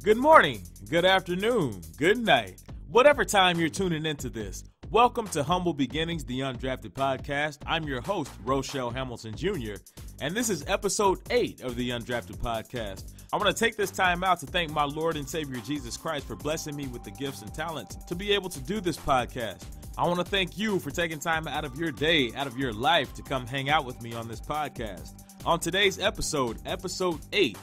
Good morning, good afternoon, good night. Whatever time you're tuning into this, welcome to Humble Beginnings, the Undrafted Podcast. I'm your host, Roushell Hamilton Jr., and this is episode 8 of the Undrafted Podcast. I want to take this time out to thank my Lord and Savior Jesus Christ for blessing me with the gifts and talents to be able to do this podcast. I want to thank you for taking time out of your day, out of your life to come hang out with me on this podcast. On today's episode, episode 8,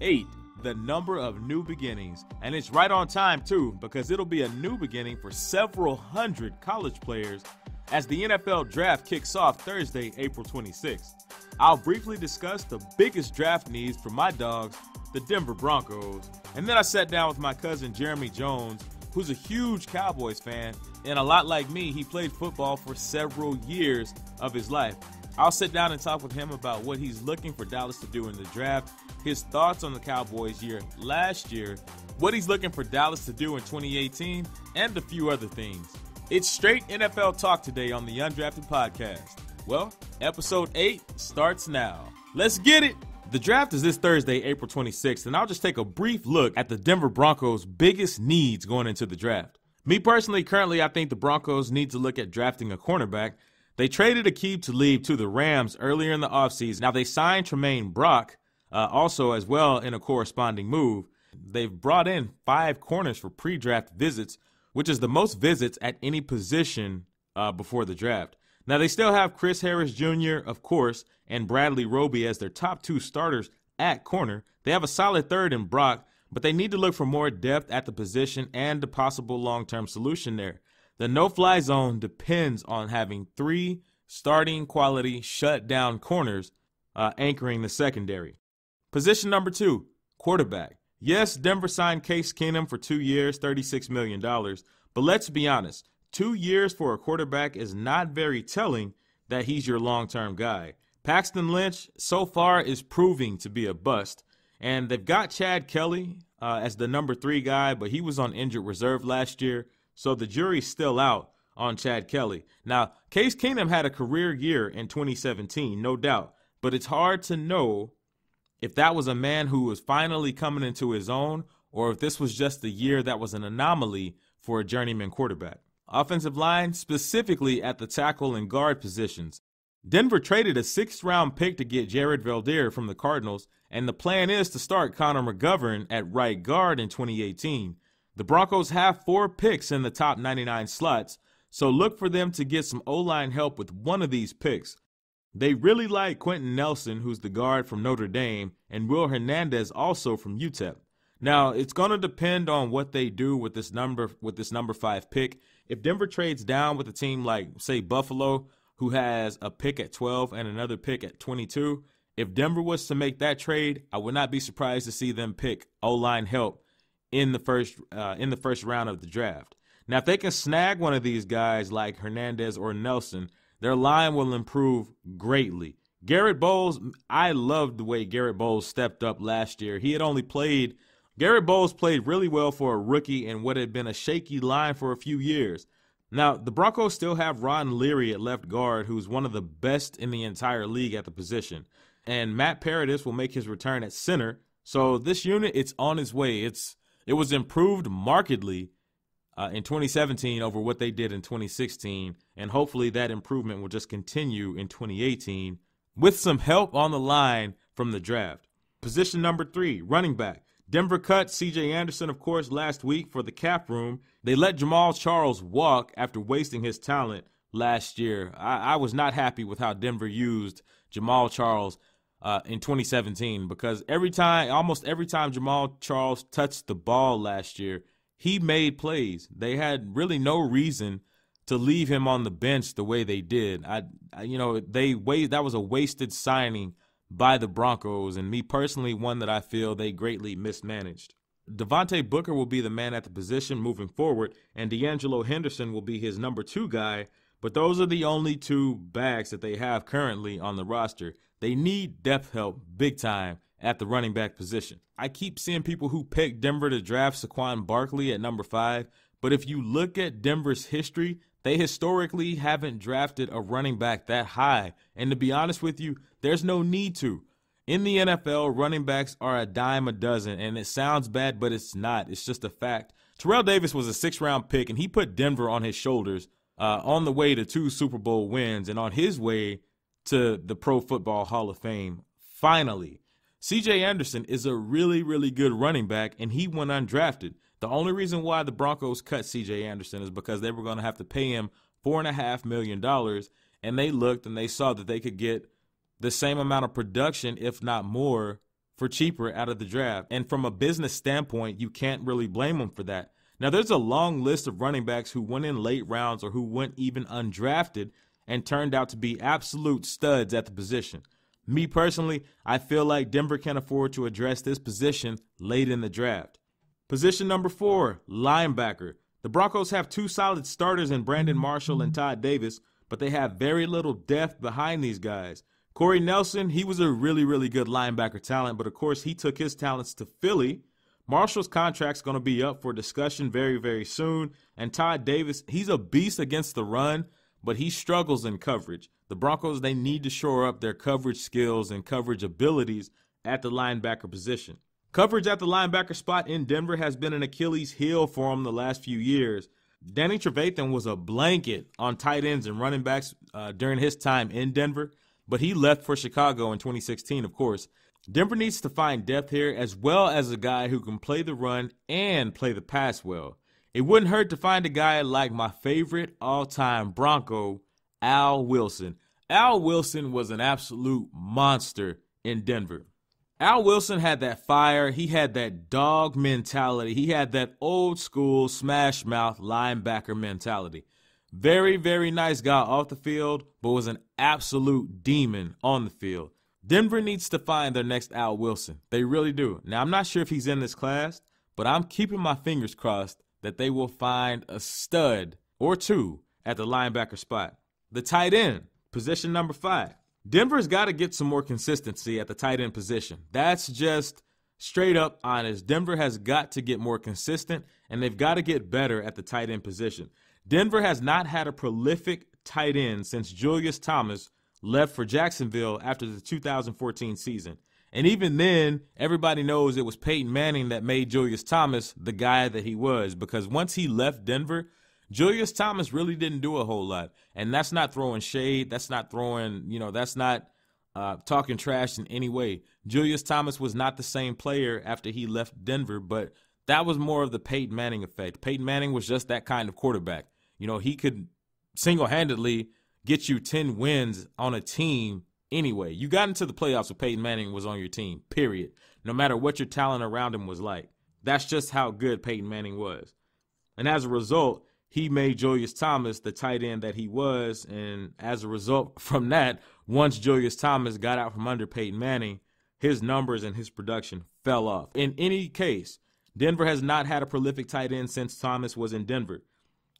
8 the number of new beginnings. And it's right on time, too, because it'll be a new beginning for several hundred college players as the NFL draft kicks off Thursday, April 26th. I'll briefly discuss the biggest draft needs for my dogs, the Denver Broncos. And then I sat down with my cousin Jeremy Jones, who's a huge Cowboys fan, and a lot like me, he played football for several years of his life. I'll sit down and talk with him about what he's looking for Dallas to do in the draft his thoughts on the Cowboys year last year, what he's looking for Dallas to do in 2018, and a few other things. It's straight NFL talk today on the Undrafted Podcast. Well, episode 8 starts now. Let's get it! The draft is this Thursday, April 26th, and I'll just take a brief look at the Denver Broncos' biggest needs going into the draft. Me personally, currently, I think the Broncos need to look at drafting a cornerback. They traded Talib to the Rams earlier in the offseason. Now, they signed Tramaine Brock, uh, also, as well, in a corresponding move, they've brought in five corners for pre draft visits, which is the most visits at any position uh, before the draft. Now, they still have Chris Harris Jr., of course, and Bradley Roby as their top two starters at corner. They have a solid third in Brock, but they need to look for more depth at the position and a possible long term solution there. The no fly zone depends on having three starting quality shut down corners uh, anchoring the secondary. Position number two, quarterback. Yes, Denver signed Case Keenum for two years, $36 million. But let's be honest, two years for a quarterback is not very telling that he's your long term guy. Paxton Lynch, so far, is proving to be a bust. And they've got Chad Kelly uh, as the number three guy, but he was on injured reserve last year. So the jury's still out on Chad Kelly. Now, Case Keenum had a career year in 2017, no doubt. But it's hard to know if that was a man who was finally coming into his own, or if this was just a year that was an anomaly for a journeyman quarterback. Offensive line, specifically at the tackle and guard positions. Denver traded a sixth round pick to get Jared Veldheer from the Cardinals, and the plan is to start Connor McGovern at right guard in 2018. The Broncos have four picks in the top 99 slots, so look for them to get some O line help with one of these picks. They really like Quenton Nelson, who's the guard from Notre Dame, and Will Hernandez also from UTEP. Now, it's going to depend on what they do with this number with this number 5 pick. If Denver trades down with a team like say Buffalo who has a pick at 12 and another pick at 22, if Denver was to make that trade, I would not be surprised to see them pick O-line help in the first uh, in the first round of the draft. Now, if they can snag one of these guys like Hernandez or Nelson, their line will improve greatly. Garett Bolles, I loved the way Garett Bolles stepped up last year. He had only played, Garett Bolles played really well for a rookie in what had been a shaky line for a few years. Now, the Broncos still have Ron Leary at left guard, who's one of the best in the entire league at the position. And Matt Paradis will make his return at center. So this unit, it's on its way. It's it was improved markedly uh, in 2017 over what they did in 2016. And hopefully that improvement will just continue in 2018 with some help on the line from the draft. Position number three, running back. Denver cut CJ Anderson, of course, last week for the cap room. They let Jamaal Charles walk after wasting his talent last year. I, I was not happy with how Denver used Jamaal Charles uh, in 2017 because every time, almost every time Jamaal Charles touched the ball last year, he made plays. They had really no reason to leave him on the bench the way they did. I, I you know, they wait that was a wasted signing by the Broncos, and me personally, one that I feel they greatly mismanaged. Devontae Booker will be the man at the position moving forward, and De'Angelo Henderson will be his number two guy. But those are the only two backs that they have currently on the roster. They need depth help big time at the running back position. I keep seeing people who pick Denver to draft Saquon Barkley at number five, but if you look at Denver's history, they historically haven't drafted a running back that high. And to be honest with you, there's no need to. In the NFL, running backs are a dime a dozen, and it sounds bad, but it's not. It's just a fact. Terrell Davis was a six round pick, and he put Denver on his shoulders uh, on the way to two Super Bowl wins and on his way to the Pro Football Hall of Fame. Finally, CJ Anderson is a really, really good running back, and he went undrafted. The only reason why the Broncos cut CJ Anderson is because they were going to have to pay him $4.5 million, and they looked and they saw that they could get the same amount of production, if not more, for cheaper out of the draft. And from a business standpoint, you can't really blame them for that. Now, there's a long list of running backs who went in late rounds or who went even undrafted and turned out to be absolute studs at the position. Me personally, I feel like Denver can afford to address this position late in the draft. Position number four, linebacker. The Broncos have two solid starters in Brandon Marshall and Todd Davis, but they have very little depth behind these guys. Corey Nelson, he was a really, really good linebacker talent, but of course he took his talents to Philly. Marshall's contract's going to be up for discussion very, very soon. And Todd Davis, he's a beast against the run, but he struggles in coverage. The Broncos, they need to shore up their coverage skills and coverage abilities at the linebacker position. Coverage at the linebacker spot in Denver has been an Achilles heel for him the last few years. Danny Trevathan was a blanket on tight ends and running backs uh, during his time in Denver but he left for Chicago in 2016, of course. Denver needs to find depth here as well as a guy who can play the run and play the pass well. It wouldn't hurt to find a guy like my favorite all time Bronco, Al Wilson. Al Wilson was an absolute monster in Denver. Al Wilson had that fire, he had that dog mentality, he had that old school smash mouth linebacker mentality. Very, very nice guy off the field, but was an absolute demon on the field. Denver needs to find their next Al Wilson. They really do. Now, I'm not sure if he's in this class, but I'm keeping my fingers crossed that they will find a stud or two at the linebacker spot. The tight end, position number five. Denver's got to get some more consistency at the tight end position. That's just straight up honest. Denver has got to get more consistent, and they've got to get better at the tight end position. Denver has not had a prolific tight end since Julius Thomas left for Jacksonville after the 2014 season. And even then, everybody knows it was Peyton Manning that made Julius Thomas the guy that he was because once he left Denver, Julius Thomas really didn't do a whole lot. And that's not throwing shade. That's not throwing, you know, that's not uh, talking trash in any way. Julius Thomas was not the same player after he left Denver, but that was more of the Peyton Manning effect. Peyton Manning was just that kind of quarterback. You know, he could single handedly get you 10 wins on a team anyway. You got into the playoffs with Peyton Manning was on your team, period. No matter what your talent around him was like. That's just how good Peyton Manning was. And as a result, he made Julius Thomas the tight end that he was. And as a result from that, once Julius Thomas got out from under Peyton Manning, his numbers and his production fell off. In any case, Denver has not had a prolific tight end since Thomas was in Denver.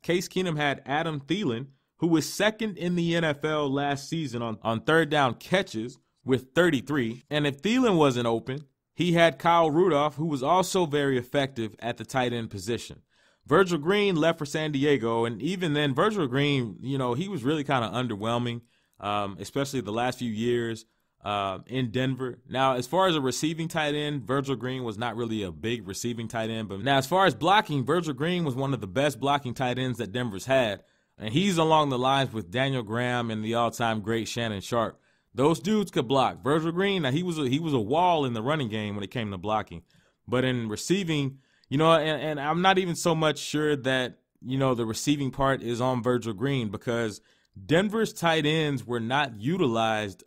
Case Keenum had Adam Thielen, who was second in the NFL last season on, on third down catches with 33. And if Thielen wasn't open, he had Kyle Rudolph, who was also very effective at the tight end position. Virgil Green left for San Diego, and even then, Virgil Green, you know, he was really kind of underwhelming, um, especially the last few years uh, in Denver. Now, as far as a receiving tight end, Virgil Green was not really a big receiving tight end. But now, as far as blocking, Virgil Green was one of the best blocking tight ends that Denver's had. And he's along the lines with Daniel Graham and the all-time great Shannon Sharpe. Those dudes could block. Virgil Green, now he was a, he was a wall in the running game when it came to blocking, but in receiving, you know, and, and I'm not even so much sure that you know the receiving part is on Virgil Green because Denver's tight ends were not utilized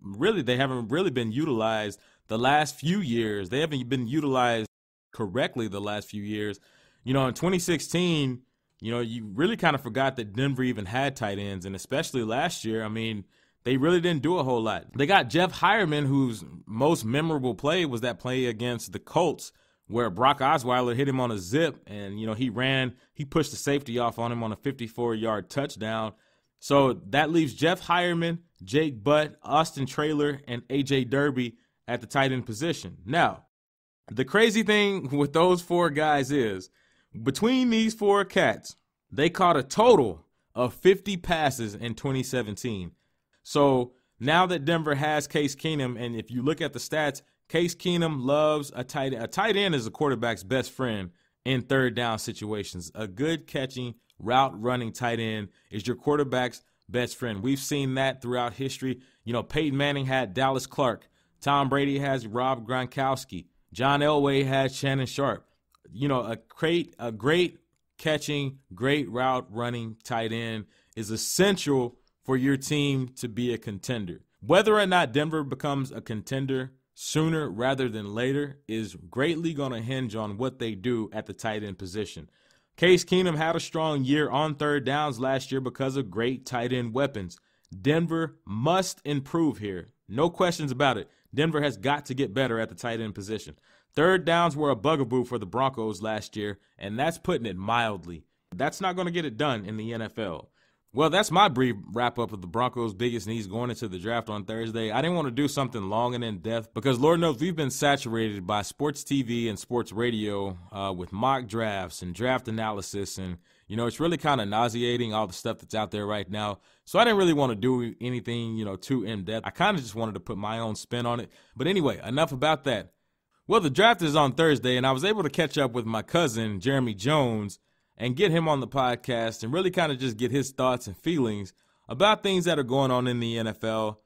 really they haven't really been utilized the last few years. They haven't been utilized correctly the last few years. You know, in 2016, you know, you really kind of forgot that Denver even had tight ends, and especially last year. I mean, they really didn't do a whole lot. They got Jeff Heuerman, whose most memorable play was that play against the Colts, where Brock Osweiler hit him on a zip, and you know he ran, he pushed the safety off on him on a 54-yard touchdown. So that leaves Jeff Heuerman, Jake Butt, Austin Traylor, and AJ Derby at the tight end position. Now, the crazy thing with those four guys is between these four cats, they caught a total of 50 passes in 2017. So now that Denver has Case Keenum, and if you look at the stats, Case Keenum loves a tight end. A tight end is a quarterback's best friend in third down situations. A good catching, route running tight end is your quarterback's best friend. We've seen that throughout history. You know, Peyton Manning had Dallas Clark. Tom Brady has Rob Gronkowski. John Elway has Shannon Sharpe. You know, a great, a great catching, great route running tight end is essential for your team to be a contender. Whether or not Denver becomes a contender sooner rather than later is greatly going to hinge on what they do at the tight end position. Case Keenum had a strong year on third downs last year because of great tight end weapons. Denver must improve here. No questions about it. Denver has got to get better at the tight end position. Third downs were a bugaboo for the Broncos last year, and that's putting it mildly. That's not going to get it done in the NFL. Well, that's my brief wrap up of the Broncos' biggest needs going into the draft on Thursday. I didn't want to do something long and in depth because Lord knows we've been saturated by sports TV and sports radio uh, with mock drafts and draft analysis. And, you know, it's really kind of nauseating all the stuff that's out there right now. So I didn't really want to do anything, you know, too in depth. I kind of just wanted to put my own spin on it. But anyway, enough about that. Well, the draft is on Thursday, and I was able to catch up with my cousin, Jeremy Jones and get him on the podcast and really kind of just get his thoughts and feelings about things that are going on in the NFL,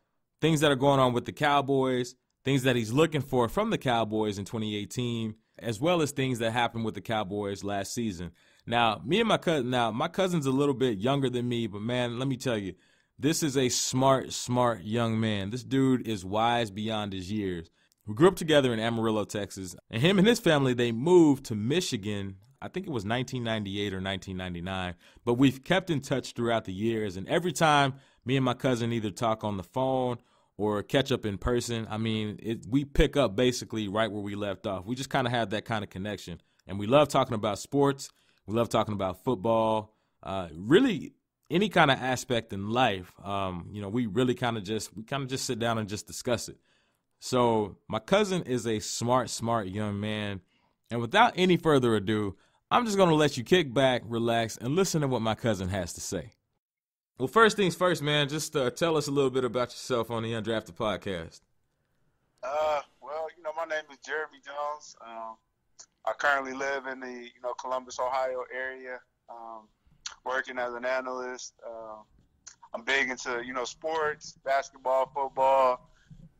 things that are going on with the Cowboys, things that he's looking for from the Cowboys in 2018, as well as things that happened with the Cowboys last season. Now, me and my cousin, now my cousin's a little bit younger than me, but man, let me tell you, this is a smart, smart young man. This dude is wise beyond his years. We grew up together in Amarillo, Texas, and him and his family they moved to Michigan I think it was 1998 or 1999, but we've kept in touch throughout the years. And every time me and my cousin either talk on the phone or catch up in person, I mean, it, we pick up basically right where we left off. We just kind of have that kind of connection. And we love talking about sports, we love talking about football, uh, really any kind of aspect in life. Um, you know, we really kind of just, we kind of just sit down and just discuss it. So my cousin is a smart, smart young man. And without any further ado, I'm just going to let you kick back, relax, and listen to what my cousin has to say. Well, first things first, man, just uh, tell us a little bit about yourself on the Undrafted Podcast. Uh, well, you know, my name is Jeremy Jones. Um, I currently live in the, you know, Columbus, Ohio area, um, working as an analyst. Uh, I'm big into, you know, sports, basketball, football,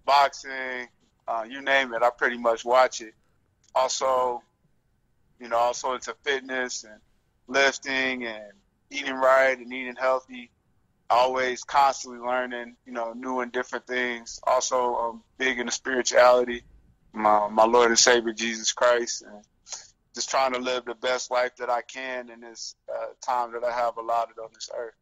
boxing, uh, you name it. I pretty much watch it. Also, you know, also into fitness and lifting and eating right and eating healthy. Always constantly learning, you know, new and different things. Also, um, big into spirituality, my, my Lord and Savior Jesus Christ, and just trying to live the best life that I can in this uh, time that I have allotted on this earth.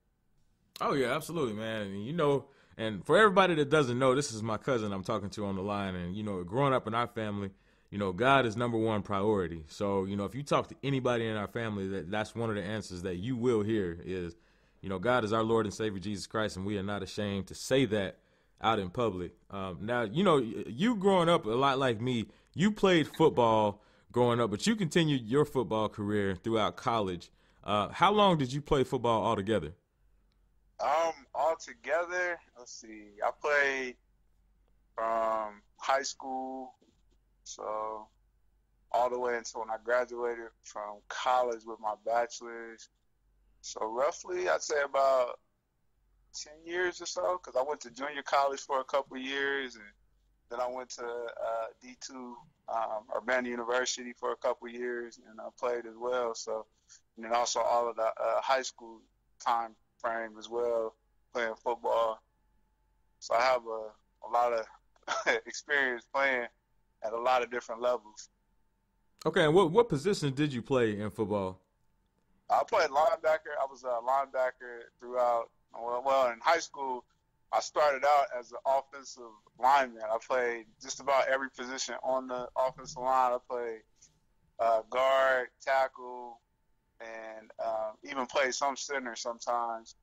Oh yeah, absolutely, man. You know, and for everybody that doesn't know, this is my cousin I'm talking to on the line, and you know, growing up in our family, you know, God is number one priority. So, you know, if you talk to anybody in our family, that that's one of the answers that you will hear is, you know, God is our Lord and Savior Jesus Christ, and we are not ashamed to say that out in public. Um, now, you know, you growing up a lot like me, you played football growing up, but you continued your football career throughout college. Uh, how long did you play football altogether? Um, altogether, let's see, I played from high school so all the way until when I graduated from college with my bachelor's. So roughly, I'd say about ten years or so, because I went to junior college for a couple years, and then I went to uh, D2 um, Urbana University for a couple years, and I played as well. So, and then also all of the uh, high school time frame as well, playing football. So I have a, a lot of experience playing at a lot of different levels. Okay, and what what position did you play in football? I played linebacker. I was a linebacker throughout. Well, well, in high school, I started out as an offensive lineman. I played just about every position on the offensive line. I played uh, guard, tackle, and um, even played some center sometimes.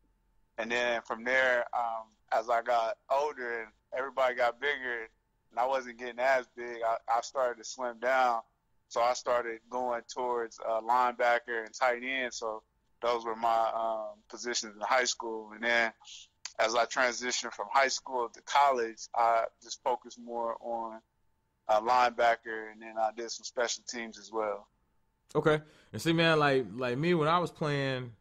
And then from there, um, as I got older and everybody got bigger, and I wasn't getting as big, I, I started to slim down. So I started going towards uh, linebacker and tight end. So those were my um, positions in high school. And then as I transitioned from high school to college, I just focused more on uh, linebacker, and then I did some special teams as well. Okay, and see, man, like like me when I was playing,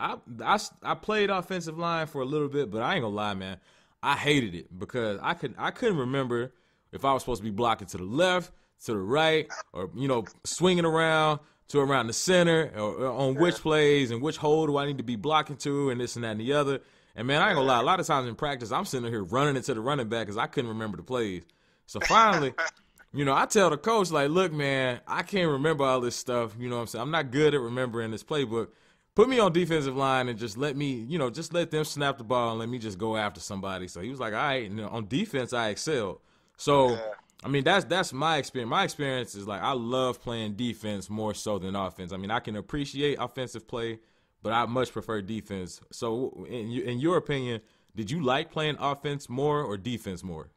I I, I played offensive line for a little bit, but I ain't gonna lie, man, I hated it because I could I couldn't remember if I was supposed to be blocking to the left, to the right, or you know swinging around to around the center, or, or on which plays and which hole do I need to be blocking to, and this and that and the other. And man, I ain't gonna lie, a lot of times in practice, I'm sitting here running into the running back because I couldn't remember the plays. So finally, you know, I tell the coach, like, look, man, I can't remember all this stuff. You know what I'm saying? I'm not good at remembering this playbook. Put me on defensive line and just let me, you know, just let them snap the ball and let me just go after somebody. So he was like, all right, and on defense, I excelled. So, yeah. I mean, that's that's my experience. My experience is like I love playing defense more so than offense. I mean, I can appreciate offensive play, but I much prefer defense. So, in, in your opinion, did you like playing offense more or defense more?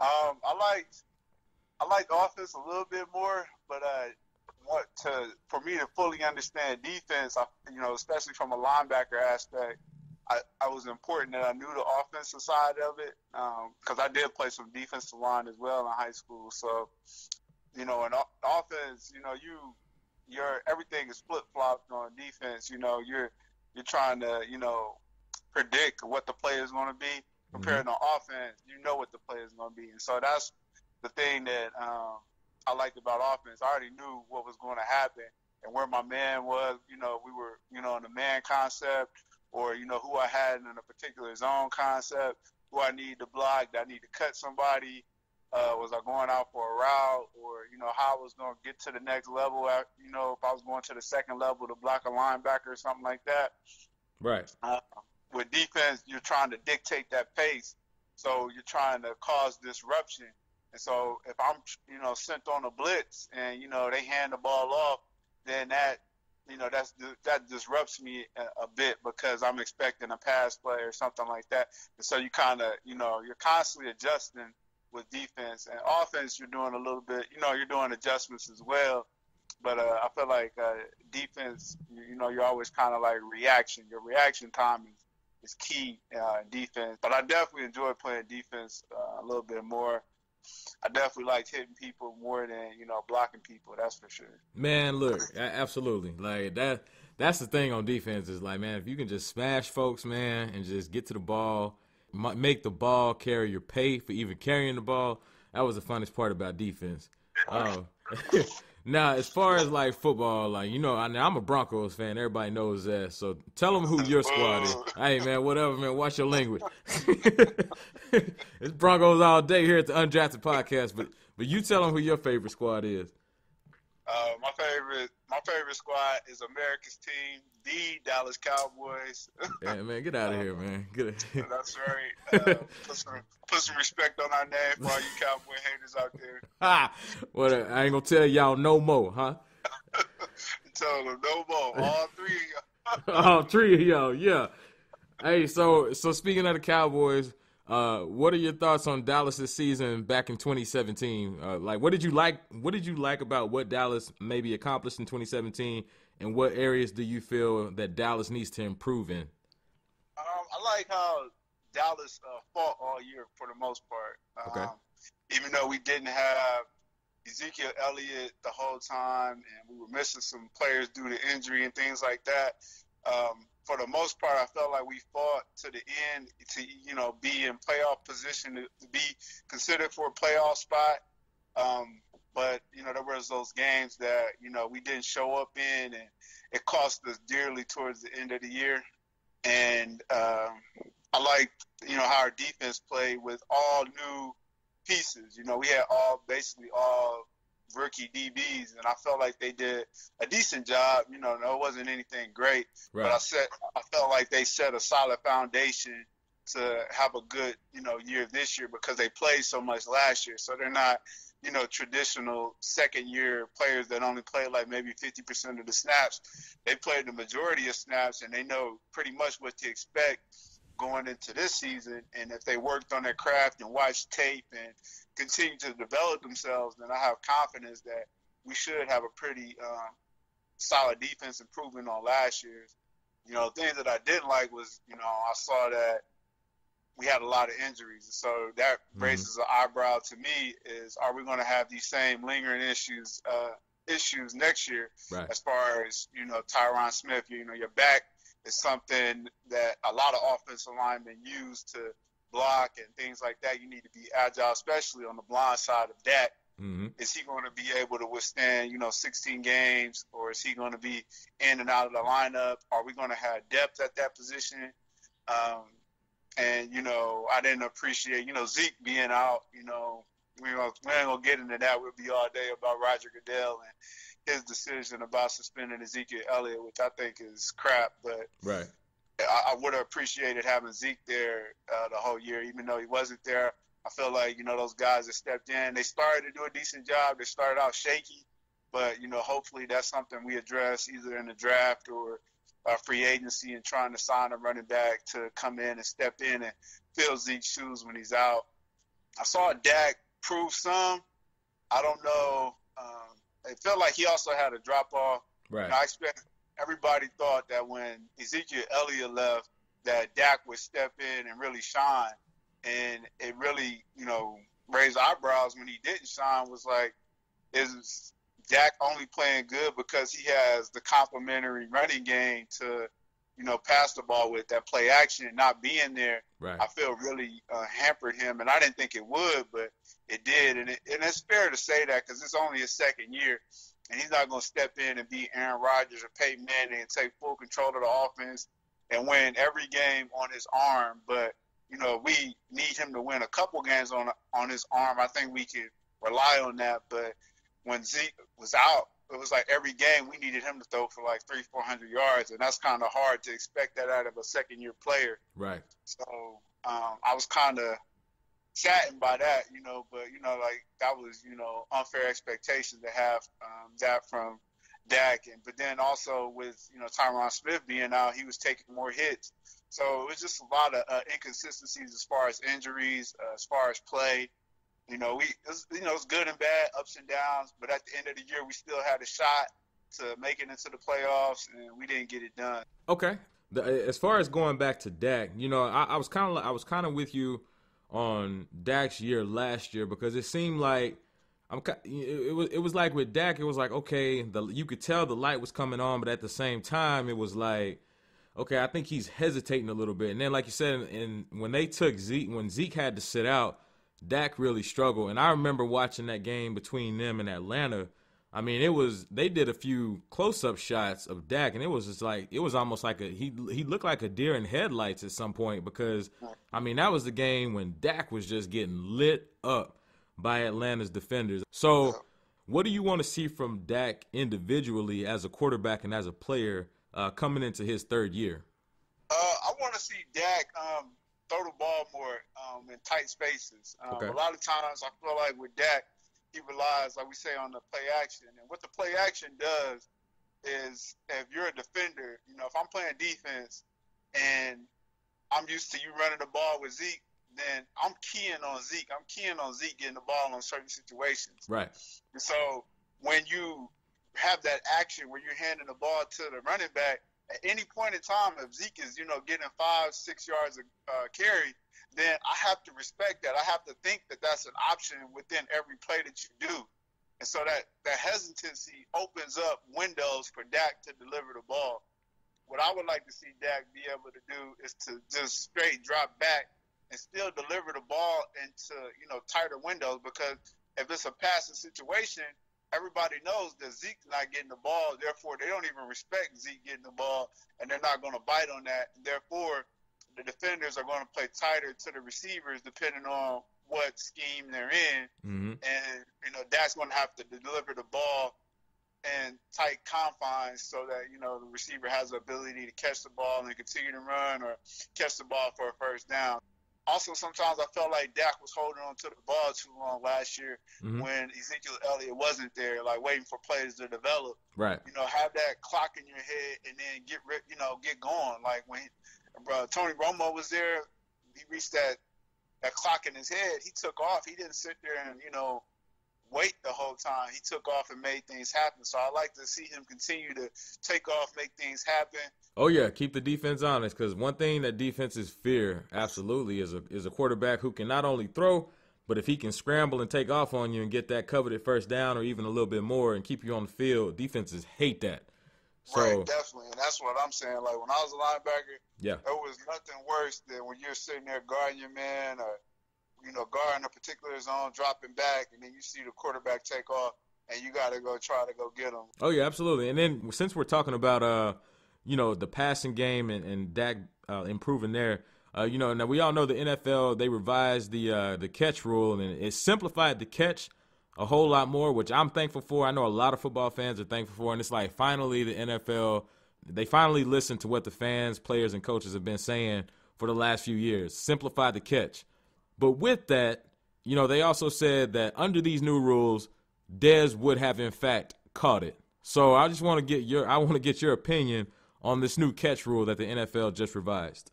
Um, I liked I like offense a little bit more, but uh, want to for me to fully understand defense, I, you know, especially from a linebacker aspect, I, I was important that I knew the offensive side of it because um, I did play some defensive line as well in high school. So, you know, in offense, you know, you your everything is flip flopped on defense. You know, you're you're trying to you know predict what the play is going to be. Compared mm-hmm. to offense, you know what the play is going to be, and so that's the thing that um, I liked about offense. I already knew what was going to happen and where my man was. You know, we were, you know, in the man concept or, you know, who I had in a particular zone concept, who I need to block, that I need to cut somebody. Uh, was I going out for a route or, you know, how I was going to get to the next level, at, you know, if I was going to the second level to block a linebacker or something like that. Right. Uh, with defense, you're trying to dictate that pace. So you're trying to cause disruption and so if I'm, you know, sent on a blitz and you know they hand the ball off, then that, you know, that's that disrupts me a, a bit because I'm expecting a pass play or something like that. And so you kind of, you know, you're constantly adjusting with defense and offense. You're doing a little bit, you know, you're doing adjustments as well. But uh, I feel like uh, defense, you, you know, you're always kind of like reaction. Your reaction time is is key uh, defense. But I definitely enjoy playing defense uh, a little bit more. I definitely liked hitting people more than you know blocking people. That's for sure. Man, look, absolutely. Like that. That's the thing on defense is like, man, if you can just smash folks, man, and just get to the ball, make the ball carry your pay for even carrying the ball. That was the funnest part about defense. Uh, Now, as far as like football, like you know, I, am a Broncos fan. Everybody knows that. So tell them who your squad is. hey, man, whatever, man. Watch your language. it's Broncos all day here at the Undrafted Podcast. But but you tell them who your favorite squad is. Uh, my favorite, my favorite squad is America's team, the Dallas Cowboys. yeah, man, get out of here, man. Get That's right. Uh, put some put some respect on our name for all you Cowboy haters out there. Ha! Well, I ain't gonna tell y'all no more, huh? tell them no more. All three of y'all. all three of y'all, yeah. Hey, so so speaking of the Cowboys, uh, what are your thoughts on Dallas's season back in 2017? Uh, like, what did you like? What did you like about what Dallas maybe accomplished in 2017, and what areas do you feel that Dallas needs to improve in? Um, I like how Dallas uh, fought all year for the most part. Um, okay. Even though we didn't have Ezekiel Elliott the whole time, and we were missing some players due to injury and things like that. Um, for the most part, I felt like we fought to the end to you know be in playoff position to, to be considered for a playoff spot. Um, but you know there was those games that you know we didn't show up in, and it cost us dearly towards the end of the year. And um, I like you know how our defense played with all new pieces. You know we had all basically all rookie DBs, and I felt like they did a decent job. You know, no, it wasn't anything great, right. but I said I felt like they set a solid foundation to have a good you know year this year because they played so much last year. So they're not you know traditional second year players that only play like maybe 50% of the snaps. They played the majority of snaps, and they know pretty much what to expect going into this season. And if they worked on their craft and watched tape and continue to develop themselves, then I have confidence that we should have a pretty um, solid defense improvement on last year's. You know, things that I didn't like was, you know, I saw that we had a lot of injuries. So that mm-hmm. raises an eyebrow to me: is are we going to have these same lingering issues uh, issues next year? Right. As far as you know, Tyron Smith, you know, your back is something that a lot of offensive linemen use to block and things like that. You need to be agile, especially on the blind side of that. Mm-hmm. Is he going to be able to withstand, you know, 16 games, or is he going to be in and out of the lineup? Are we going to have depth at that position? Um, and you know, I didn't appreciate, you know, Zeke being out. You know, we, we ain't gonna get into that. We'll be all day about Roger Goodell and his decision about suspending Ezekiel Elliott, which I think is crap. But right. I, I would have appreciated having Zeke there uh, the whole year, even though he wasn't there. I feel like you know those guys that stepped in, they started to do a decent job. They started out shaky, but you know hopefully that's something we address either in the draft or uh, free agency and trying to sign a running back to come in and step in and fill Zeke's shoes when he's out. I saw Dak prove some. I don't know. Um, it felt like he also had a drop off. Right. I expect everybody thought that when Ezekiel Elliott left, that Dak would step in and really shine and it really, you know, raised eyebrows when he didn't shine. Was like, is Dak only playing good because he has the complementary running game to, you know, pass the ball with that play action and not being there? Right. I feel really uh, hampered him, and I didn't think it would, but it did, and, it, and it's fair to say that because it's only his second year. And he's not going to step in and be Aaron Rodgers or Peyton Manning and take full control of the offense and win every game on his arm. But you know, we need him to win a couple games on on his arm. I think we can rely on that. But when Zeke was out, it was like every game we needed him to throw for like three, four hundred yards, and that's kind of hard to expect that out of a second year player. Right. So um, I was kind of saddened by that, you know. But you know, like that was you know unfair expectation to have um, that from Dak, and but then also with you know Tyron Smith being out, he was taking more hits. So it was just a lot of uh, inconsistencies as far as injuries, uh, as far as play. You know, we was, you know it's good and bad, ups and downs. But at the end of the year, we still had a shot to make it into the playoffs, and we didn't get it done. Okay. The, as far as going back to Dak, you know, I, I was kind of I was kind of with you on Dak's year last year because it seemed like I'm it was it was like with Dak, it was like okay, the you could tell the light was coming on, but at the same time, it was like okay, I think he's hesitating a little bit. And then, like you said, and when they took Zeke, when Zeke had to sit out, Dak really struggled. And I remember watching that game between them and Atlanta. I mean, it was they did a few close-up shots of Dak, and it was just like it was almost like a he he looked like a deer in headlights at some point because I mean that was the game when Dak was just getting lit up by Atlanta's defenders. So, what do you want to see from Dak individually as a quarterback and as a player? uh, coming into his third year? Uh, I want to see Dak um, throw the ball more um, in tight spaces. Um, okay. A lot of times, I feel like with Dak, he relies, like we say, on the play action. And what the play action does is, if you're a defender, you know, if I'm playing defense and I'm used to you running the ball with Zeke, then I'm keying on Zeke. I'm keying on Zeke getting the ball on certain situations. Right. And so when you have that action where you're handing the ball to the running back at any point in time, if Zeke is, you know, getting five, six yards of uh, carry, then I have to respect that. I have to think that that's an option within every play that you do. And so that, that hesitancy opens up windows for Dak to deliver the ball. What I would like to see Dak be able to do is to just straight drop back and still deliver the ball into, you know, tighter windows because if it's a passing situation – everybody knows that Zeke's not getting the ball. Therefore, they don't even respect Zeke getting the ball, and they're not going to bite on that. Therefore, the defenders are going to play tighter to the receivers depending on what scheme they're in. Mm-hmm. And, you know, that's going to have to deliver the ball in tight confines so that, you know, the receiver has the ability to catch the ball and continue to run or catch the ball for a first down also sometimes I felt like Dak was holding on to the ball too long last year mm-hmm. when Ezekiel Elliott wasn't there, like waiting for players to develop. Right. You know, have that clock in your head and then get you know get going. Like when bro, Tony Romo was there, he reached that that clock in his head. He took off. He didn't sit there and you know wait the whole time. He took off and made things happen. So I like to see him continue to take off, make things happen. Oh yeah, keep the defense honest because one thing that defenses fear absolutely is a is a quarterback who can not only throw, but if he can scramble and take off on you and get that coveted first down or even a little bit more and keep you on the field, defenses hate that. So, right, definitely, and that's what I'm saying. Like when I was a linebacker, yeah, there was nothing worse than when you're sitting there guarding your man or you know guarding a particular zone, dropping back, and then you see the quarterback take off, and you got to go try to go get him. Oh yeah, absolutely. And then since we're talking about uh, you know, the passing game and and Dak uh, improving there. Uh, you know, now we all know the NFL they revised the uh, the catch rule and it simplified the catch a whole lot more, which I'm thankful for. I know a lot of football fans are thankful for, and it's like finally the NFL they finally listened to what the fans, players, and coaches have been saying for the last few years. Simplify the catch. But with that, you know, they also said that under these new rules, Dez would have in fact caught it. So I just want to get your I want to get your opinion on this new catch rule that the NFL just revised.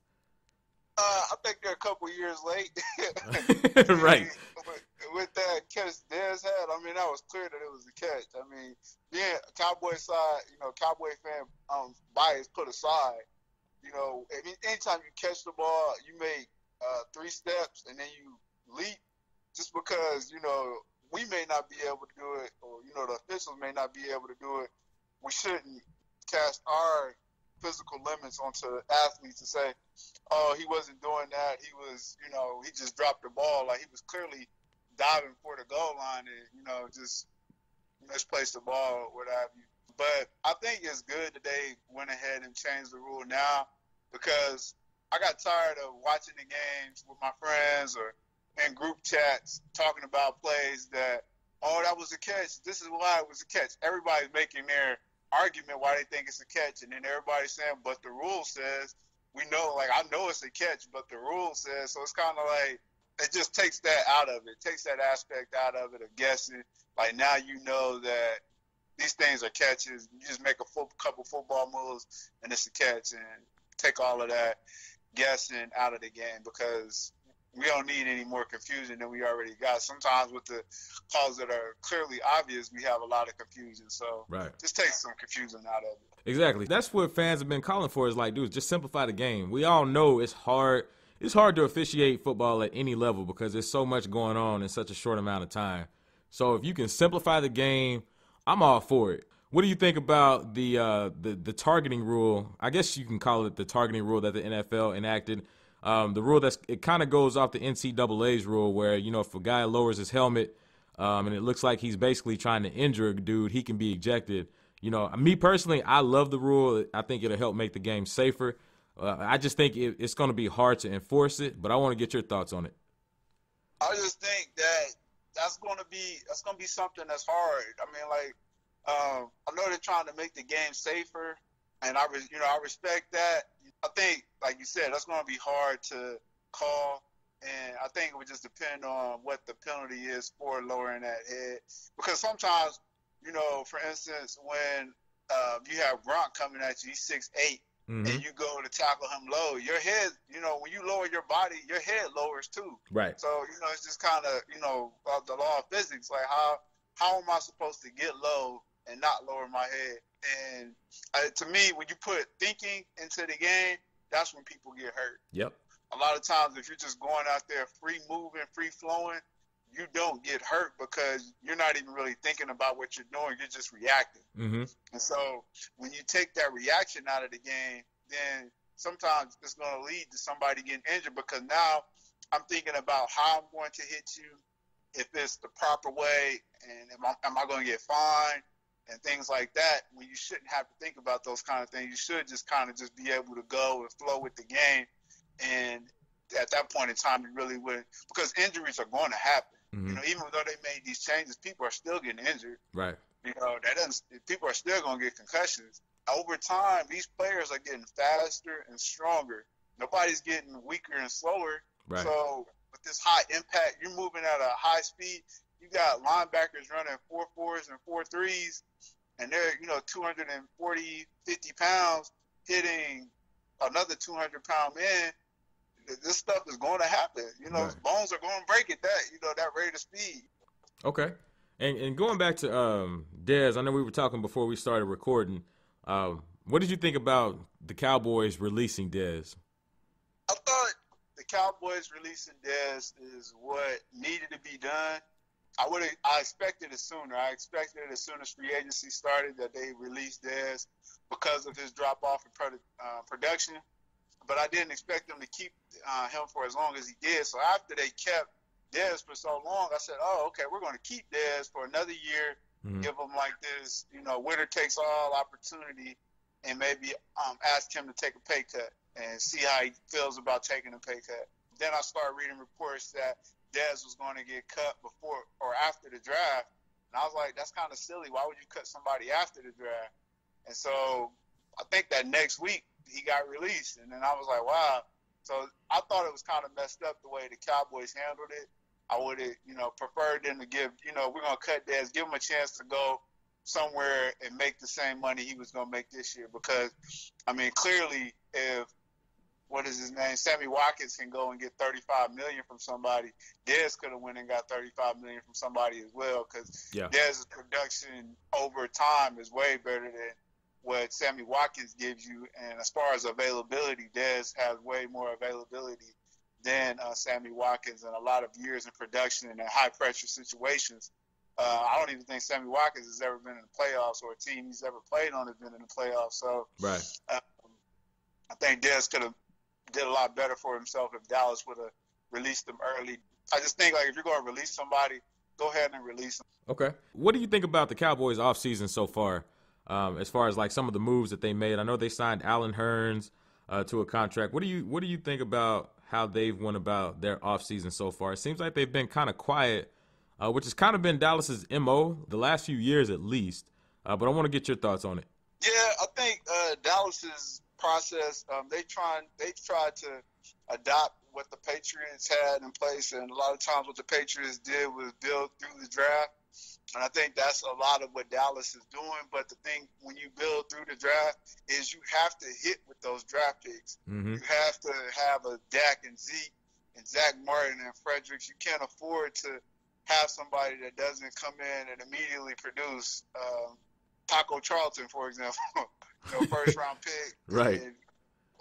Uh, I think they're a couple years late. right. With, with, that catch Dez had, I mean, that was clear that it was a catch. I mean, yeah, Cowboy side, you know, Cowboy fan um, bias put aside, you know, anytime you catch the ball, you make uh, three steps and then you leap just because, you know, we may not be able to do it or, you know, the officials may not be able to do it. We shouldn't cast our physical limits onto athletes to say, oh, he wasn't doing that. He was, you know, he just dropped the ball. Like he was clearly diving for the goal line and, you know, just misplaced the ball, what have you. But I think it's good that they went ahead and changed the rule now because I got tired of watching the games with my friends or in group chats talking about plays that, oh, that was a catch. This is why it was a catch. Everybody's making their argument why they think it's a catch, and then everybody's saying, but the rule says we know. Like I know it's a catch, but the rule says. So it's kind of like it just takes that out of it. Takes that aspect out of it of guessing. Like now you know that these things are catches. You just make a full, couple football moves and it's a catch, and take all of that guessing out of the game because we don't need any more confusion than we already got. Sometimes with the calls that are clearly obvious, we have a lot of confusion. So right. just take some confusion out of it. Exactly. That's what fans have been calling for. Is like, dude, just simplify the game. We all know it's hard. It's hard to officiate football at any level because there's so much going on in such a short amount of time. So if you can simplify the game, I'm all for it. What do you think about the uh, the the targeting rule? I guess you can call it the targeting rule that the NFL enacted um, the rule that's it kind of goes off the NCAA's rule where you know if a guy lowers his helmet um, and it looks like he's basically trying to injure a dude, he can be ejected. You know, me personally, I love the rule. I think it'll help make the game safer. Uh, I just think it, it's going to be hard to enforce it, but I want to get your thoughts on it. I just think that that's going to be that's going to be something that's hard. I mean, like um, I know they're trying to make the game safer, and I you know I respect that. I think, like you said, that's going to be hard to call, and I think it would just depend on what the penalty is for lowering that head. Because sometimes, you know, for instance, when um, you have Gronk coming at you, he's six eight, mm-hmm. and you go to tackle him low, your head, you know, when you lower your body, your head lowers too. Right. So you know, it's just kind of, you know, the law of physics. Like how how am I supposed to get low and not lower my head? And uh, to me, when you put thinking into the game, that's when people get hurt. Yep. A lot of times, if you're just going out there free moving, free flowing, you don't get hurt because you're not even really thinking about what you're doing. You're just reacting. Mm-hmm. And so, when you take that reaction out of the game, then sometimes it's going to lead to somebody getting injured because now I'm thinking about how I'm going to hit you, if it's the proper way, and am I, am I going to get fined? And things like that when you shouldn't have to think about those kind of things. You should just kind of just be able to go and flow with the game. And at that point in time, you really wouldn't because injuries are going to happen. Mm-hmm. You know, even though they made these changes, people are still getting injured. Right. You know, that doesn't. People are still going to get concussions. Over time, these players are getting faster and stronger. Nobody's getting weaker and slower. Right. So with this high impact, you're moving at a high speed you got linebackers running four fours and four threes, and they're you know 240, 50 pounds hitting another 200 pound man. This stuff is going to happen. You know, right. bones are going to break at that. You know, that rate of speed. Okay. And and going back to um, Dez, I know we were talking before we started recording. Um, what did you think about the Cowboys releasing Dez? I thought the Cowboys releasing Dez is what needed to be done. I would I expected it sooner. I expected it as soon as free agency started that they released Dez because of his drop off in produ- uh, production. But I didn't expect them to keep uh, him for as long as he did. So after they kept Dez for so long, I said, "Oh, okay, we're going to keep Dez for another year, mm-hmm. give him like this, you know, winner takes all opportunity, and maybe um, ask him to take a pay cut and see how he feels about taking a pay cut." Then I started reading reports that Dez was going to get cut before or after the draft, and I was like, "That's kind of silly. Why would you cut somebody after the draft?" And so I think that next week he got released, and then I was like, "Wow." So I thought it was kind of messed up the way the Cowboys handled it. I would have, you know, preferred them to give, you know, we're gonna cut Dez, give him a chance to go somewhere and make the same money he was gonna make this year. Because, I mean, clearly, if what is his name, Sammy Watkins can go and get 35 million from somebody, Dez could have went and got 35 million from somebody as well. Because yeah. Dez's production over time is way better than what Sammy Watkins gives you. And as far as availability, Dez has way more availability than uh, Sammy Watkins and a lot of years in production and in high pressure situations. Uh, I don't even think Sammy Watkins has ever been in the playoffs or a team he's ever played on has been in the playoffs. So right. Um, I think Dez could have did a lot better for himself if Dallas would have released him early. I just think like if you're going to release somebody, go ahead and release them. Okay. What do you think about the Cowboys offseason so far? Um, as far as like some of the moves that they made, I know they signed Allen Hurns uh, to a contract. What do you what do you think about how they've went about their offseason so far. It seems like they've been kind of quiet, uh, which has kind of been Dallas's MO the last few years at least. Uh, but I want to get your thoughts on it. Yeah, I think uh, Dallas's process, um, they trying they tried to adopt what the Patriots had in place, and a lot of times what the Patriots did was build through the draft. And I think that's a lot of what Dallas is doing. But the thing when you build through the draft is you have to hit with those draft picks. Mm-hmm. You have to have a Dak and Zeke and Zach Martin and Fredericks. You can't afford to have somebody that doesn't come in and immediately produce. Uh, Taco Charlton, for example, you know, first round pick. right. And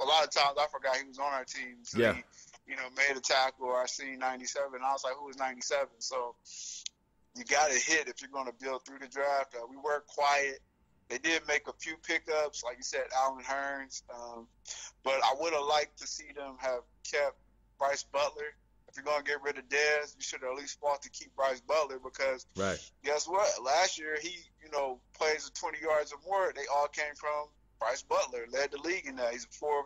a lot of times I forgot he was on our team. So yeah. He, you know, made a tackle or I seen 97. I was like, who was 97? So you got to hit if you're going to build through the draft. Uh, we were quiet. They did make a few pickups, like you said, Allen Hurns. Um, but I would have liked to see them have kept Brice Butler. If you're going to get rid of Dez, you should at least fought to keep Brice Butler because right. guess what? Last year, he, you know, plays of 20 yards or more. They all came from Brice Butler, led the league in that. He's a 4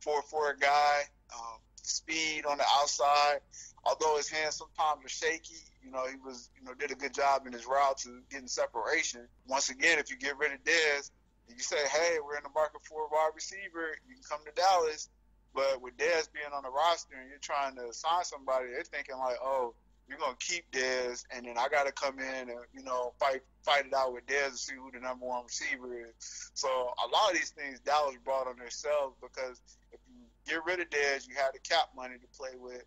4 4 guy, um, speed on the outside. Although his hands sometimes are shaky, you know, he was, you know, did a good job in his routes and getting separation. Once again, if you get rid of Dez, you say, hey, we're in the market for a wide receiver, you can come to Dallas. But with Dez being on the roster and you're trying to sign somebody, they're thinking like, oh, you're gonna keep Dez, and then I gotta come in and you know fight fight it out with Dez and see who the number one receiver is. So a lot of these things Dallas brought on themselves because if you get rid of Dez, you have the cap money to play with.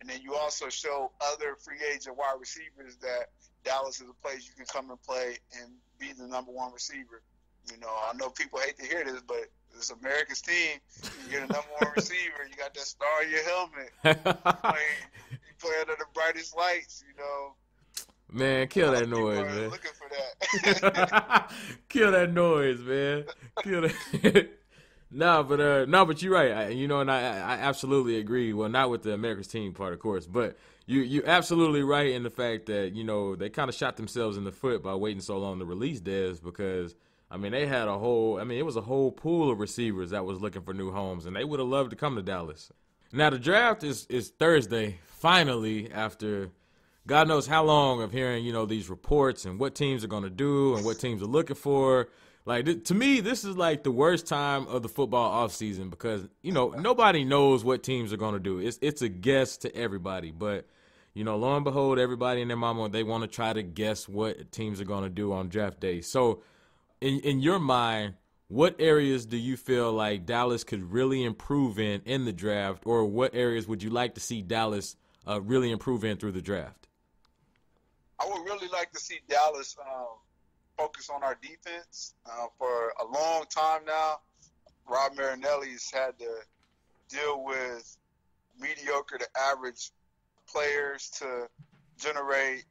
And then you also show other free agent wide receivers that Dallas is a place you can come and play and be the number one receiver. You know, I know people hate to hear this, but it's America's team. You get a number one receiver. You got that star in your helmet. you, play, you play under the brightest lights. You know. Man, kill that noise, man. Looking for that. kill that noise, man. Kill that. No, but uh, no, but you're right. I, you know, and I, I absolutely agree. Well, not with the America's team part, of course, but you you absolutely right in the fact that you know they kind of shot themselves in the foot by waiting so long to release Dez because I mean they had a whole I mean it was a whole pool of receivers that was looking for new homes and they would have loved to come to Dallas. Now the draft is is Thursday finally after God knows how long of hearing you know these reports and what teams are going to do and what teams are looking for like to me, this is like the worst time of the football offseason because you know nobody knows what teams are going to do. It's it's a guess to everybody, but you know, lo and behold, everybody and their mama they want to try to guess what teams are going to do on draft day. So, in in your mind, what areas do you feel like Dallas could really improve in in the draft, or what areas would you like to see Dallas uh, really improve in through the draft? I would really like to see Dallas um, focus on our defense. Uh, for a long time now, Rod Marinelli's had to deal with mediocre to average players to generate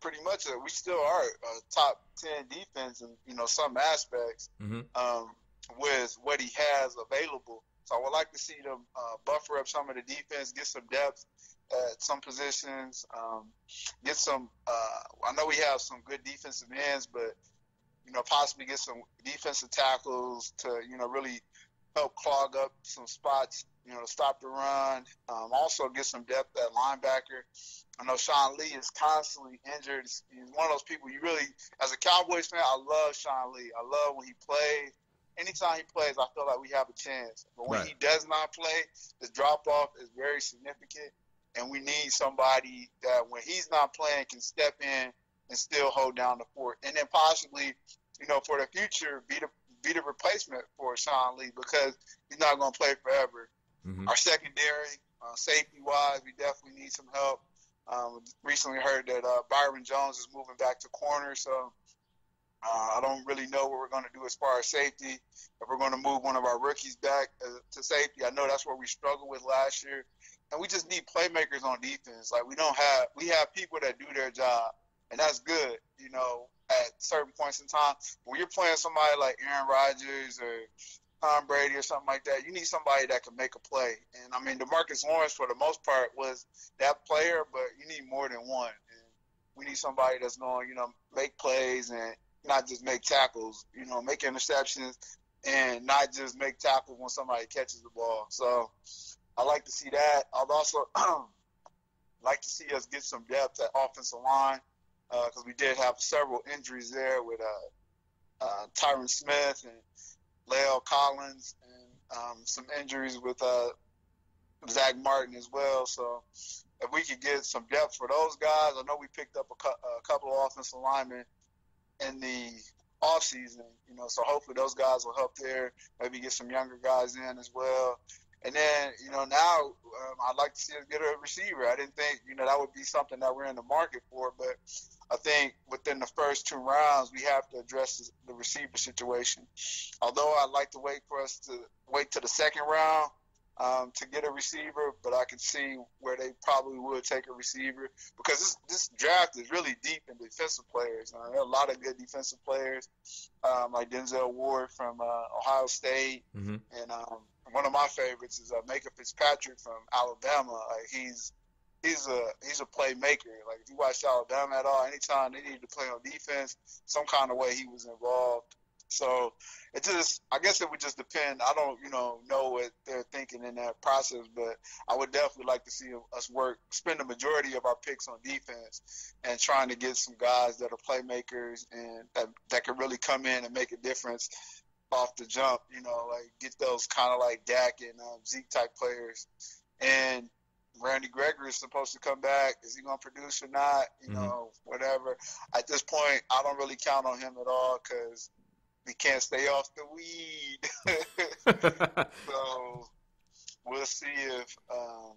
pretty much a, we still are a top 10 defense in you know some aspects mm-hmm. um, with what he has available so i would like to see them uh, buffer up some of the defense get some depth at some positions um, get some uh, i know we have some good defensive ends but you know possibly get some defensive tackles to you know really help clog up some spots you know, to stop the run. Um, also get some depth at linebacker. I know Sean Lee is constantly injured. He's one of those people you really, as a Cowboys fan, I love Sean Lee. I love when he plays. Anytime he plays, I feel like we have a chance. But when right. he does not play, the drop off is very significant. And we need somebody that when he's not playing can step in and still hold down the fort. And then possibly, you know, for the future, be the be the replacement for Sean Lee because he's not going to play forever. Mm-hmm. Our secondary, uh, safety wise, we definitely need some help. Um, recently heard that uh, Byron Jones is moving back to corner, so uh, I don't really know what we're going to do as far as safety. If we're going to move one of our rookies back uh, to safety, I know that's where we struggled with last year, and we just need playmakers on defense. Like we don't have, we have people that do their job, and that's good. You know, at certain points in time, when you're playing somebody like Aaron Rodgers or Tom Brady or something like that. You need somebody that can make a play. And I mean, DeMarcus Lawrence for the most part was that player, but you need more than one. And we need somebody that's going, you know, make plays and not just make tackles. You know, make interceptions and not just make tackles when somebody catches the ball. So I like to see that. I'd also like to see us get some depth at offensive line because uh, we did have several injuries there with uh, uh, Tyron Smith and La'el Collins, and um, some injuries with uh, Zach Martin as well. So if we could get some depth for those guys, I know we picked up a, cu- a couple of offensive linemen in the off season, you know, so hopefully those guys will help there. Maybe get some younger guys in as well. And then, you know, now um, I'd like to see us get a receiver. I didn't think, you know, that would be something that we're in the market for, but I think within the first two rounds, we have to address the receiver situation. Although I'd like to wait for us to wait to the second round um, to get a receiver, but I can see where they probably would take a receiver because this, this draft is really deep in defensive players. Uh, there are a lot of good defensive players, um, like Denzel Ward from uh, Ohio State, mm-hmm. and um, one of my favorites is uh, Minkah Fitzpatrick from Alabama. Like he's he's a he's a playmaker. Like if you watch Alabama at all, anytime they needed to play on defense, some kind of way he was involved. So it just I guess it would just depend. I don't you know know what they're thinking in that process, but I would definitely like to see us work spend the majority of our picks on defense and trying to get some guys that are playmakers and that that can really come in and make a difference off the jump. You know, like get those kind of like Dak and um, Zeke type players. And Randy Gregory is supposed to come back. Is he going to produce or not? You mm-hmm. know, whatever. At this point, I don't really count on him at all because we can't stay off the weed. so we'll see if um,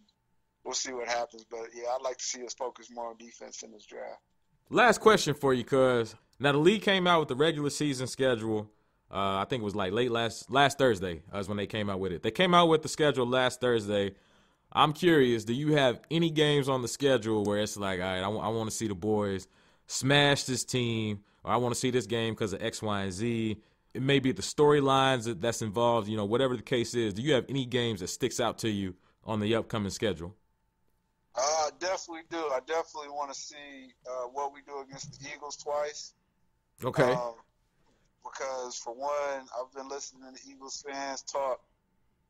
we'll see what happens. But yeah, I'd like to see us focus more on defense in this draft. Last question for you, cuz now the league came out with the regular season schedule. Uh, I think it was like late last last Thursday uh, was when they came out with it. They came out with the schedule last Thursday. I'm curious, do you have any games on the schedule where it's like, all right, I, w- I want to see the boys smash this team, or I want to see this game because of X, Y, and Z? It may be the storylines that, that's involved, you know, whatever the case is. Do you have any games that sticks out to you on the upcoming schedule? Uh, I definitely do. I definitely want to see uh, what we do against the Eagles twice. Okay. Um, because for one, I've been listening to the Eagles fans talk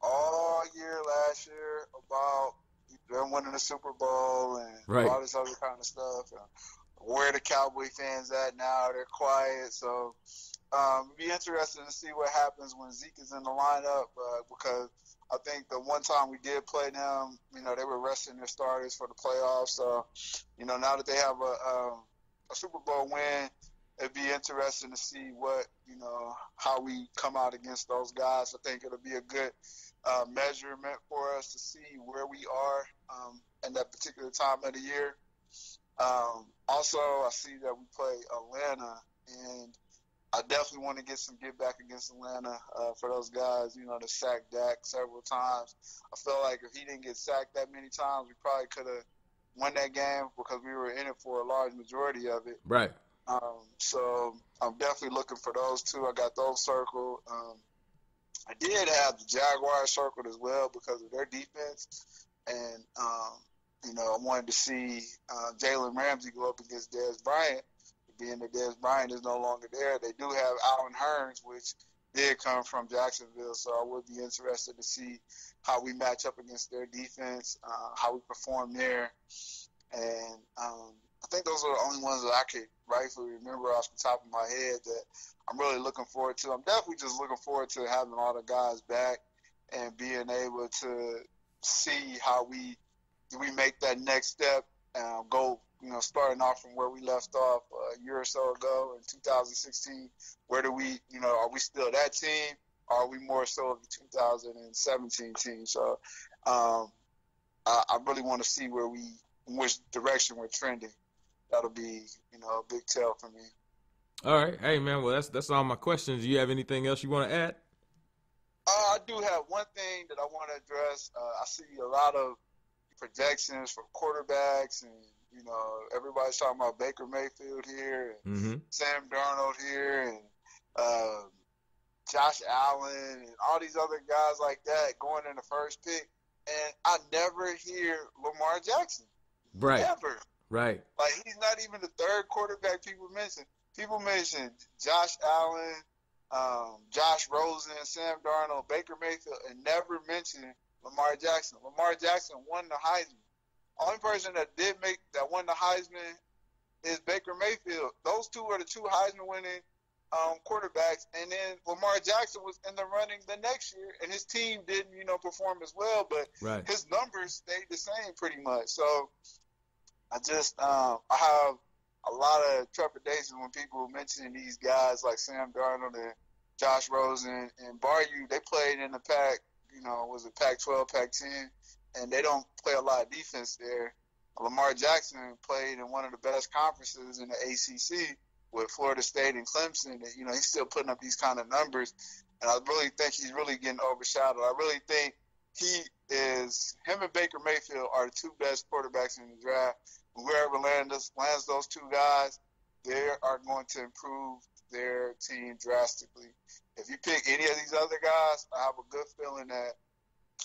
all year last year about them winning the Super Bowl and right. all this other kind of stuff. And where the Cowboy fans at now? They're quiet. So um, it'd be interesting to see what happens when Zeke is in the lineup uh, because I think the one time we did play them, you know, they were resting their starters for the playoffs. So, you know, now that they have a, um, a Super Bowl win, it'd be interesting to see what you know how we come out against those guys. I think it'll be a good uh, measurement for us to see where we are um, in that particular time of the year. Um, also, I see that we play Atlanta, and I definitely want to get some get back against Atlanta uh, for those guys. You know, to sack Dak several times. I feel like if he didn't get sacked that many times, we probably could have won that game because we were in it for a large majority of it. Right. Um, so I'm definitely looking for those two. I got those circled. Um, I did have the Jaguars circled as well because of their defense, and um, you know I wanted to see uh, Jalen Ramsey go up against Dez Bryant. Being that Dez Bryant is no longer there, they do have Allen Hurns, which did come from Jacksonville. So I would be interested to see how we match up against their defense, uh, how we perform there, and um, I think those are the only ones that I could rightfully remember off the top of my head that I'm really looking forward to. I'm definitely just looking forward to having all the guys back and being able to see how we do we make that next step and go, you know, starting off from where we left off a year or so ago in 2016. Where do we, you know, are we still that team? Are we more so of the 2017 team? So um, I, I really want to see where we, which direction we're trending. That'll be, you know, a big tell for me. All right, hey man. Well, that's that's all my questions. Do you have anything else you want to add? Uh, I do have one thing that I want to address. Uh, I see a lot of projections for quarterbacks, and you know everybody's talking about Baker Mayfield here, and mm-hmm. Sam Darnold here, and um, Josh Allen, and all these other guys like that going in the first pick, and I never hear Lamar Jackson. Right. Never. Right. Like he's not even the third quarterback people mention. People mention Josh Allen, um, Josh Rosen, Sam Darnold, Baker Mayfield, and never mention Lamar Jackson. Lamar Jackson won the Heisman. Only person that did make that won the Heisman is Baker Mayfield. Those two are the two Heisman winning um, quarterbacks, and then Lamar Jackson was in the running the next year, and his team didn't, you know, perform as well, but right. his numbers stayed the same pretty much. So I just um, I have a lot of trepidation when people mention these guys like Sam Darnold and Josh Rosen and Baryu. They played in the pack, you know, was it Pac-12, Pac-10, and they don't play a lot of defense there. Lamar Jackson played in one of the best conferences in the ACC with Florida State and Clemson. And, you know, he's still putting up these kind of numbers, and I really think he's really getting overshadowed. I really think he is him and Baker Mayfield are the two best quarterbacks in the draft whoever lands, lands those two guys, they are going to improve their team drastically. If you pick any of these other guys, I have a good feeling that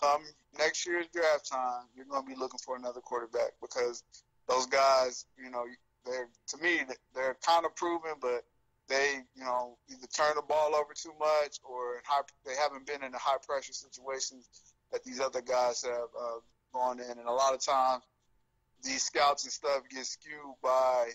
come next year's draft time, you're going to be looking for another quarterback because those guys, you know, they're to me they're kind of proven, but they, you know, either turn the ball over too much or high, they haven't been in the high pressure situations that these other guys have uh, gone in, and a lot of times these scouts and stuff get skewed by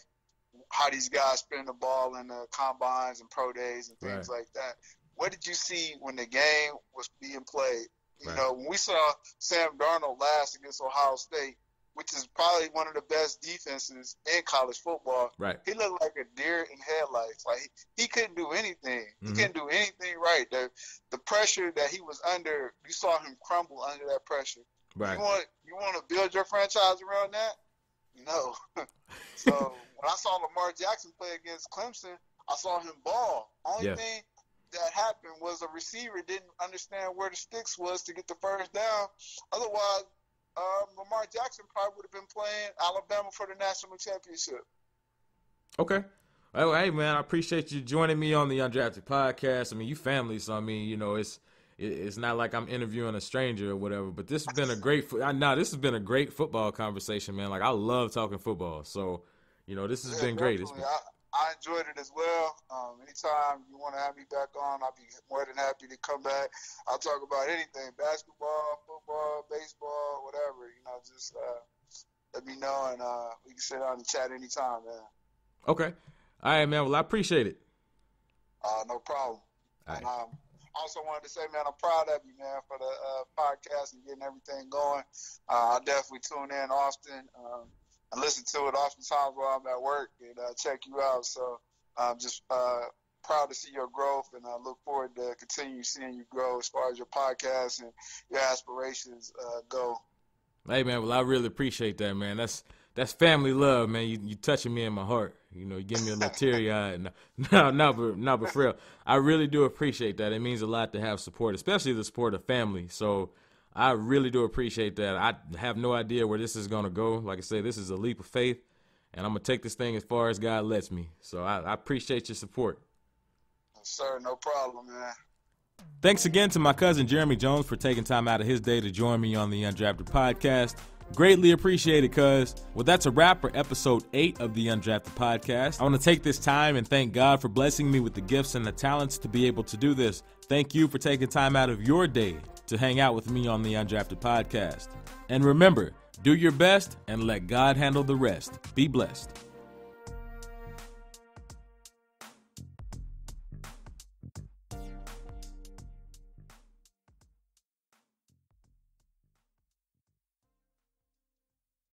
how these guys spin the ball in the combines and pro days and things right. like that. What did you see when the game was being played? You right. know, when we saw Sam Darnold last against Ohio State, which is probably one of the best defenses in college football. Right. He looked like a deer in headlights. Like he, he couldn't do anything. Mm-hmm. He couldn't do anything right. The the pressure that he was under, you saw him crumble under that pressure. Right. You want you want to build your franchise around that? No. so when I saw Lamar Jackson play against Clemson, I saw him ball. Only yeah. thing that happened was a receiver didn't understand where the sticks was to get the first down. Otherwise, um, Lamar Jackson probably would have been playing Alabama for the national championship. Okay. Well, hey man, I appreciate you joining me on the Undrafted podcast. I mean, you family, so I mean, you know, it's it's not like I'm interviewing a stranger or whatever. But this has been a great. I know this has been a great football conversation, man. Like I love talking football. So, you know, this has yeah, been great. Been, I, I, enjoyed it as well. Um, anytime you want to have me back on, I'll be more than happy to come back. I'll talk about anything: basketball, football, baseball, whatever. You know, just uh, let me know, and uh, we can sit down and chat anytime, man. Okay. All right, man. Well, I appreciate it. Uh, no problem. All right. And, um, also wanted to say, man, I'm proud of you, man, for the uh, podcast and getting everything going. Uh, I definitely tune in often um, and listen to it oftentimes while I'm at work and uh, check you out. So I'm just uh, proud to see your growth, and I look forward to continue seeing you grow as far as your podcast and your aspirations uh, go. Hey, man, well, I really appreciate that, man. That's that's family love, man. You you touching me in my heart. You know, you give me a little teary eyed. No, no, but no, but for real, I really do appreciate that. It means a lot to have support, especially the support of family. So I really do appreciate that. I have no idea where this is gonna go. Like I say, this is a leap of faith, and I'm gonna take this thing as far as God lets me. So I, I appreciate your support. Yes, sir, no problem, man. Thanks again to my cousin Jeremy Jones for taking time out of his day to join me on the Undrafted podcast. Greatly appreciated, cuz. Well, that's a wrap for episode 8 of the Undrafted Podcast. I want to take this time and thank God for blessing me with the gifts and the talents to be able to do this. Thank you for taking time out of your day to hang out with me on the Undrafted Podcast. And remember, do your best and let God handle the rest. Be blessed.